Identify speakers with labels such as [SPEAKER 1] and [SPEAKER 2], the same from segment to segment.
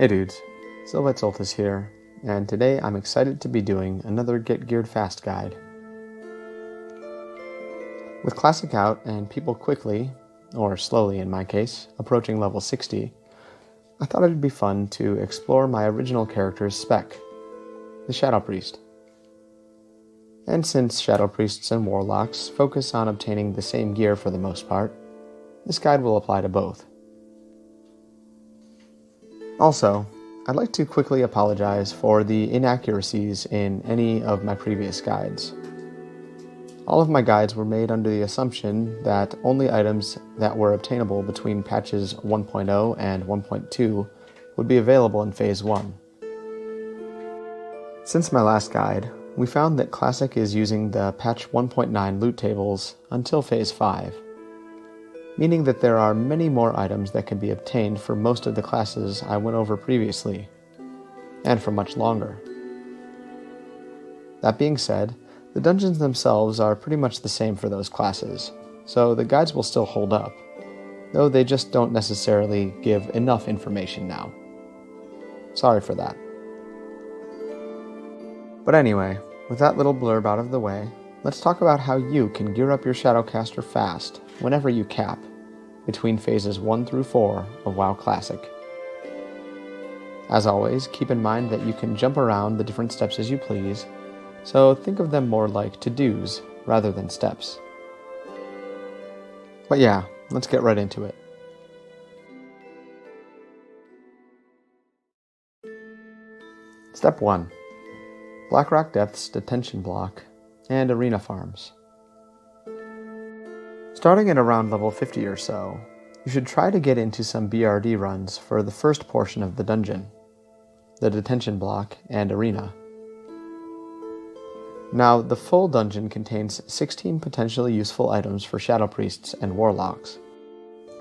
[SPEAKER 1] Hey dudes, Silvite Soltis here, and today I'm excited to be doing another Get Geared Fast guide. With Classic out and people quickly, or slowly in my case, approaching level 60, I thought it'd be fun to explore my original character's spec, the Shadow Priest. And since Shadow Priests and Warlocks focus on obtaining the same gear for the most part, this guide will apply to both. Also, I'd like to quickly apologize for the inaccuracies in any of my previous guides. All of my guides were made under the assumption that only items that were obtainable between patches 1.0 and 1.2 would be available in Phase 1. Since my last guide, we found that Classic is using the patch 1.9 loot tables until Phase 5 meaning that there are many more items that can be obtained for most of the classes I went over previously, and for much longer. That being said, the dungeons themselves are pretty much the same for those classes, so the guides will still hold up, though they just don't necessarily give enough information now. Sorry for that. But anyway, with that little blurb out of the way, let's talk about how you can gear up your Shadowcaster fast whenever you cap between phases 1 through 4 of WoW Classic. As always, keep in mind that you can jump around the different steps as you please, so think of them more like to dos rather than steps. But yeah, let's get right into it. Step 1 Blackrock Depths Detention Block and Arena Farms. Starting at around level 50 or so, you should try to get into some BRD runs for the first portion of the dungeon, the detention block and arena. Now, the full dungeon contains 16 potentially useful items for Shadow Priests and Warlocks.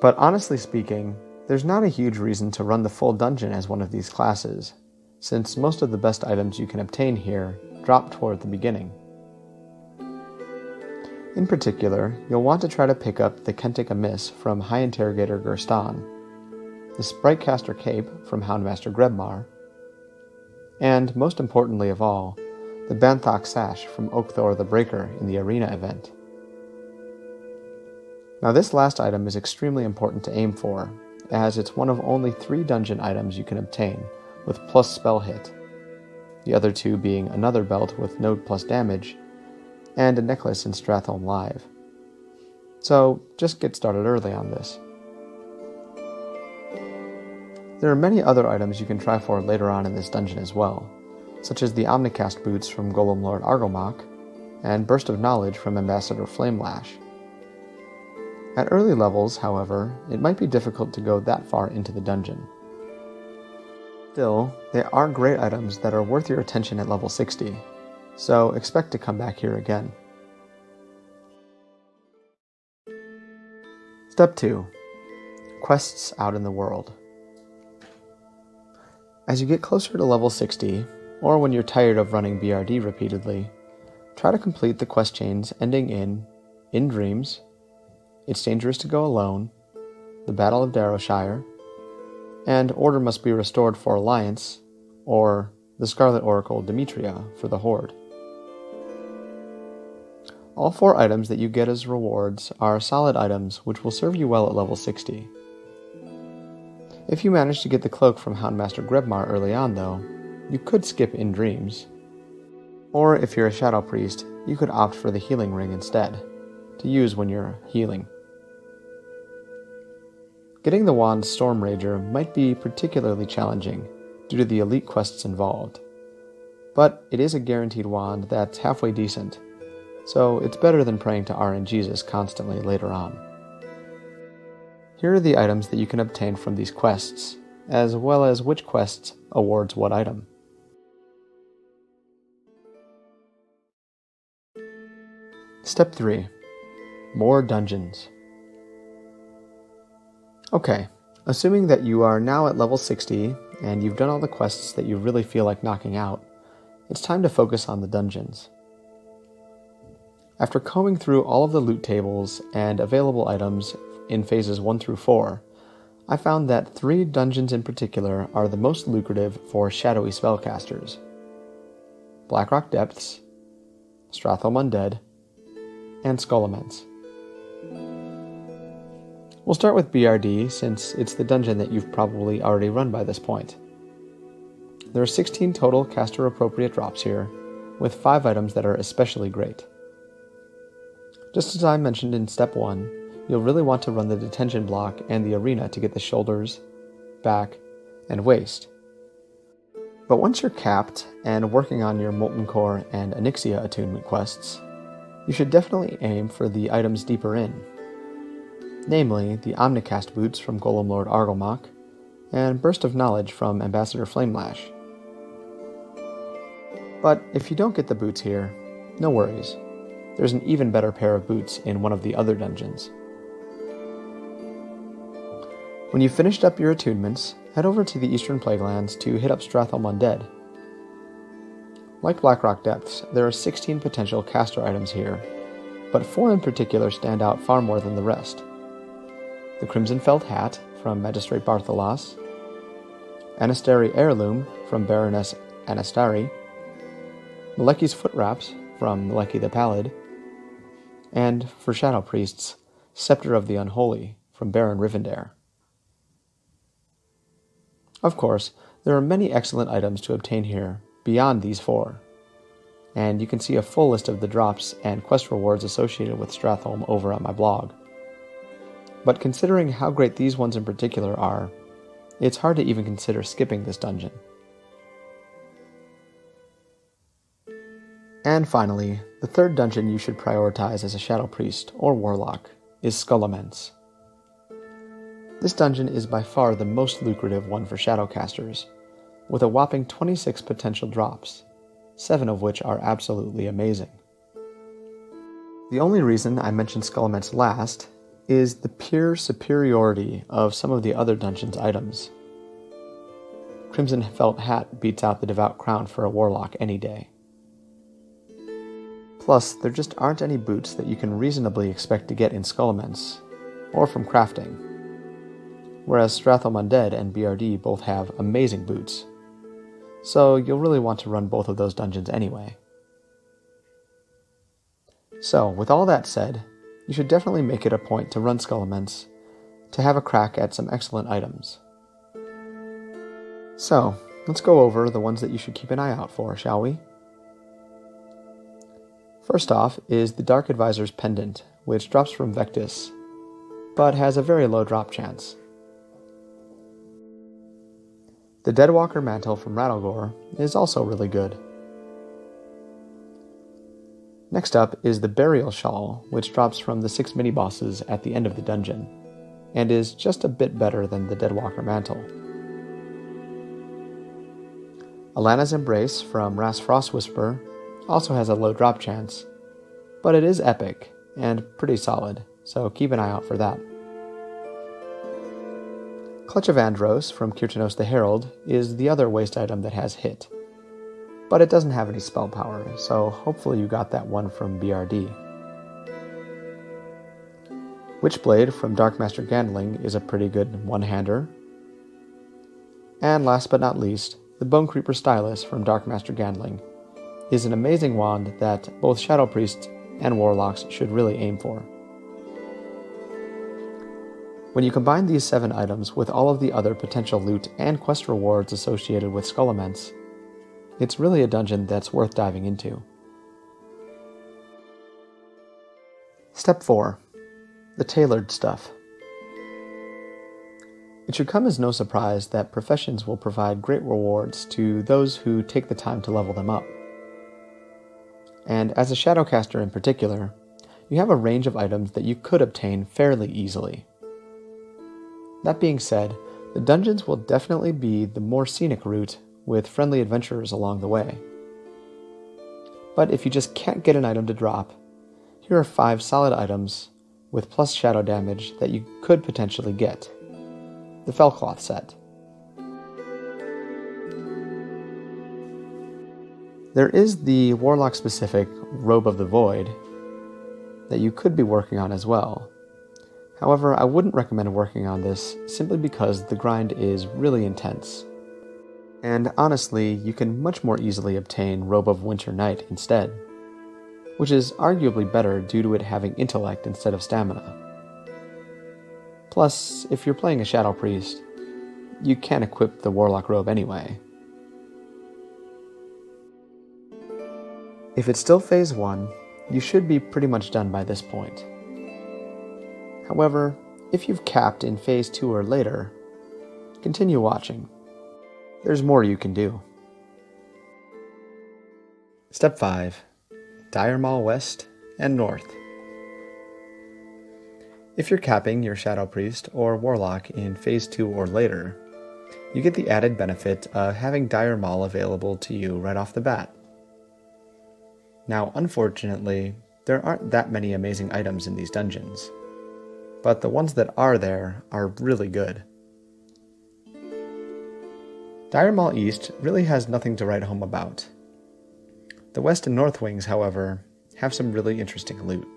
[SPEAKER 1] But honestly speaking, there's not a huge reason to run the full dungeon as one of these classes, since most of the best items you can obtain here drop toward the beginning. In particular, you'll want to try to pick up the Kentic Amice from High Interrogator Gerstahn, the Spritecaster Cape from Houndmaster Grebmar, and, most importantly of all, the Banthok Sash from Ok'thor the Breaker in the Arena event. Now this last item is extremely important to aim for, as it's one of only three dungeon items you can obtain, with plus spell hit, the other two being another belt with node plus damage and a necklace in Stratholme Live. So just get started early on this. There are many other items you can try for later on in this dungeon as well, such as the Omnicast boots from Golem Lord Argelmach, and Burst of Knowledge from Ambassador Flamelash. At early levels, however, it might be difficult to go that far into the dungeon. Still, they are great items that are worth your attention at level 60, so expect to come back here again. Step 2 Quests out in the world. As you get closer to level 60, or when you're tired of running BRD repeatedly, try to complete the quest chains ending in In Dreams, It's Dangerous to Go Alone, The Battle of Darrowshire, and Order Must Be Restored for Alliance, or The Scarlet Oracle Demetria for the Horde. All four items that you get as rewards are solid items which will serve you well at level 60. If you manage to get the cloak from Houndmaster Grebmar early on, though, you could skip in dreams. Or if you're a Shadow Priest, you could opt for the healing ring instead, to use when you're healing. Getting the wand Storm Rager might be particularly challenging due to the elite quests involved, but it is a guaranteed wand that's halfway decent so it's better than praying to R and RNGesus constantly later on. Here are the items that you can obtain from these quests, as well as which quests awards what item. Step 3 More Dungeons. Okay, assuming that you are now at level 60 and you've done all the quests that you really feel like knocking out, it's time to focus on the dungeons. After combing through all of the loot tables and available items in phases 1 through 4, I found that three dungeons in particular are the most lucrative for shadowy spellcasters Blackrock Depths, Stratholme Undead, and Scholomance. We'll start with BRD since it's the dungeon that you've probably already run by this point. There are 16 total caster appropriate drops here, with 5 items that are especially great. Just as I mentioned in step 1, you'll really want to run the detention block and the arena to get the shoulders, back, and waist. But once you're capped and working on your Molten Core and Onyxia attunement quests, you should definitely aim for the items deeper in, namely the Omnicast boots from Golem Lord Argelmach and Burst of Knowledge from Ambassador Flamelash. But if you don't get the boots here, no worries. There's an even better pair of boots in one of the other dungeons. When you've finished up your attunements, head over to the Eastern Plaguelands to hit up Stratholme Undead. Like Blackrock Depths, there are 16 potential caster items here, but four in particular stand out far more than the rest. The Crimson Felt Hat from Magistrate Barthilas, Anastari Heirloom from Baroness Anastari, Maleki's Foot Wraps from Maleki the Pallid, and, for Shadow Priests, Scepter of the Unholy from Baron Rivendare. Of course, there are many excellent items to obtain here beyond these four, and you can see a full list of the drops and quest rewards associated with Stratholme over on my blog. But considering how great these ones in particular are, it's hard to even consider skipping this dungeon. And finally, the third dungeon you should prioritize as a Shadow Priest or Warlock is Scholomance. This dungeon is by far the most lucrative one for Shadowcasters, with a whopping 26 potential drops, 7 of which are absolutely amazing. The only reason I mentioned Scholomance last is the pure superiority of some of the other dungeon's items. Crimson Felt Hat beats out the Devout Crown for a Warlock any day. Plus, there just aren't any boots that you can reasonably expect to get in Scholomance, or from crafting whereas Stratholme Undead and BRD both have amazing boots. So you'll really want to run both of those dungeons anyway. So, with all that said, you should definitely make it a point to run Scholomance to have a crack at some excellent items. So, let's go over the ones that you should keep an eye out for, shall we? First off is the Dark Advisor's Pendant, which drops from Vectis, but has a very low drop chance. The Deadwalker mantle from Rattlegore is also really good. Next up is the Burial Shawl, which drops from the six mini bosses at the end of the dungeon, and is just a bit better than the Deadwalker mantle. Alanna's Embrace from Ras Frostwhisper also has a low drop chance, but it is epic and pretty solid, so keep an eye out for that. Clutch of Andros from Kirtonos the Herald is the other waist item that has hit. But it doesn't have any spell power, so hopefully you got that one from BRD. Witchblade from Darkmaster Gandling is a pretty good one-hander. And last but not least, the Bone Creeper Stylus from Darkmaster Gandling is an amazing wand that both Shadow Priests and Warlocks should really aim for. When you combine these seven items with all of the other potential loot and quest rewards associated with Scholomance, it's really a dungeon that's worth diving into. Step 4 The Tailored Stuff. It should come as no surprise that professions will provide great rewards to those who take the time to level them up. And as a Shadowcaster in particular, you have a range of items that you could obtain fairly easily. That being said, the dungeons will definitely be the more scenic route with friendly adventurers along the way. But if you just can't get an item to drop, here are 5 solid items with plus shadow damage that you could potentially get. The Felcloth set. There is the Warlock specific Robe of the Void that you could be working on as well, However, I wouldn't recommend working on this simply because the grind is really intense. And honestly, you can much more easily obtain Robe of Winter Night instead, which is arguably better due to it having intellect instead of stamina. Plus, if you're playing a Shadow Priest, you can't equip the Warlock robe anyway. If it's still Phase 1, you should be pretty much done by this point. However, if you've capped in Phase 2 or later, continue watching. There's more you can do. Step 5 Dire West and North. If you're capping your Shadow Priest or Warlock in Phase 2 or later, you get the added benefit of having Dire Maul available to you right off the bat. Now, unfortunately, there aren't that many amazing items in these dungeons, but the ones that are there are really good. Dire Maul East really has nothing to write home about. The West and North Wings, however, have some really interesting loot.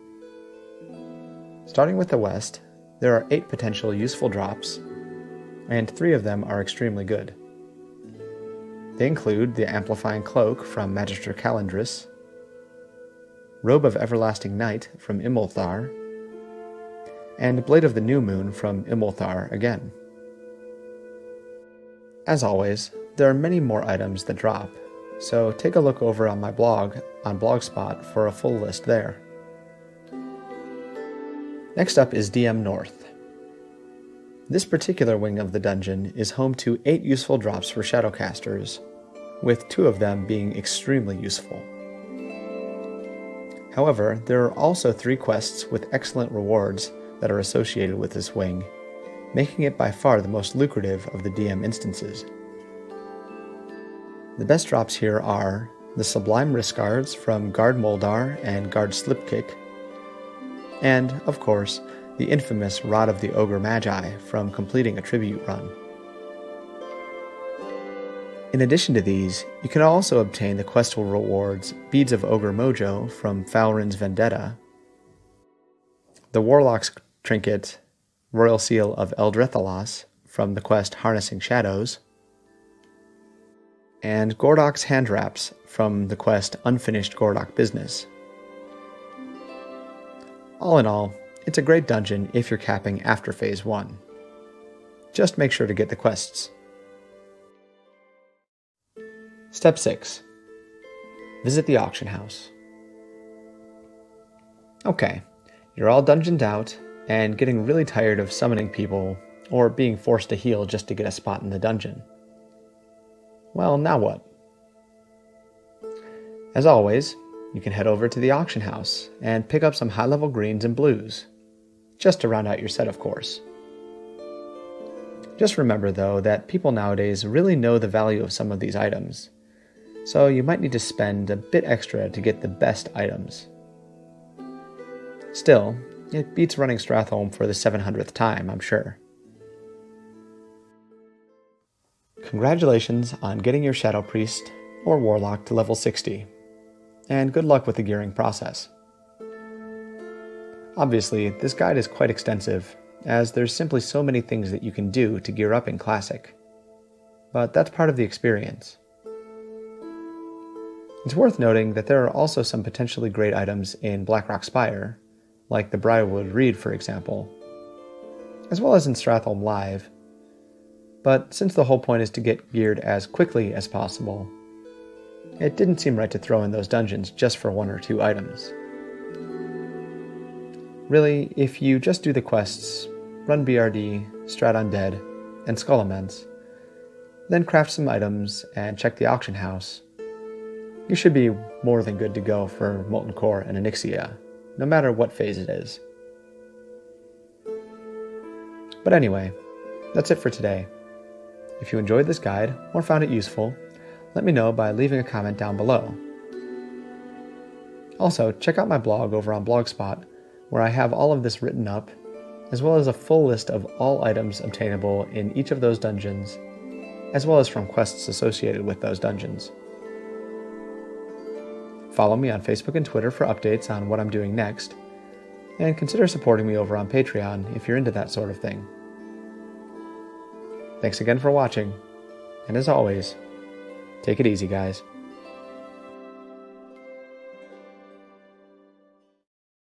[SPEAKER 1] Starting with the West, there are 8 potential useful drops, and 3 of them are extremely good. They include the Amplifying Cloak from Magister Calandris, Robe of Everlasting Night from Immol'thar, and Blade of the New Moon from Immol'thar again. As always, there are many more items that drop, so take a look over on my blog on Blogspot for a full list there. Next up is DM North. This particular wing of the dungeon is home to 8 useful drops for Shadowcasters, with 2 of them being extremely useful. However, there are also 3 quests with excellent rewards that are associated with this wing, making it by far the most lucrative of the DM instances. The best drops here are the Sublime Wrist Guards from Guard Moldar and Guard Slipkick, and, of course, the infamous Rod of the Ogre Magi from completing a tribute run. In addition to these, you can also obtain the questable rewards Beads of Ogre Mojo from Falrin's Vendetta, the Warlock's Trinket Royal Seal of Eldre'Thalas from the quest Harnessing Shadows, and Gordok's Hand Wraps from the quest Unfinished Gordok Business. All in all, it's a great dungeon if you're capping after Phase 1. Just make sure to get the quests. Step 6 Visit the auction house. Okay, you're all dungeoned out and getting really tired of summoning people or being forced to heal just to get a spot in the dungeon. Well, now what? As always, you can head over to the auction house and pick up some high level greens and blues. Just to round out your set, of course. Just remember, though, that people nowadays really know the value of some of these items, so you might need to spend a bit extra to get the best items. Still, it beats running Stratholme for the 700th time, I'm sure. Congratulations on getting your Shadow Priest or Warlock to level 60 and good luck with the gearing process. Obviously, this guide is quite extensive, as there's simply so many things that you can do to gear up in Classic. But that's part of the experience. It's worth noting that there are also some potentially great items in Blackrock Spire, like the Briarwood Reed, for example, as well as in Stratholme Live. But since the whole point is to get geared as quickly as possible, it didn't seem right to throw in those dungeons just for one or two items. Really, if you just do the quests, run BRD, Strat Undead, and Scholomance, then craft some items and check the auction house, you should be more than good to go for Molten Core and Onyxia, no matter what phase it is. But anyway, that's it for today. If you enjoyed this guide or found it useful, let me know by leaving a comment down below. Also, check out my blog over on Blogspot, where I have all of this written up, as well as a full list of all items obtainable in each of those dungeons, as well as from quests associated with those dungeons. Follow me on Facebook and Twitter for updates on what I'm doing next, and consider supporting me over on Patreon if you're into that sort of thing. Thanks again for watching, and as always, take it easy, guys.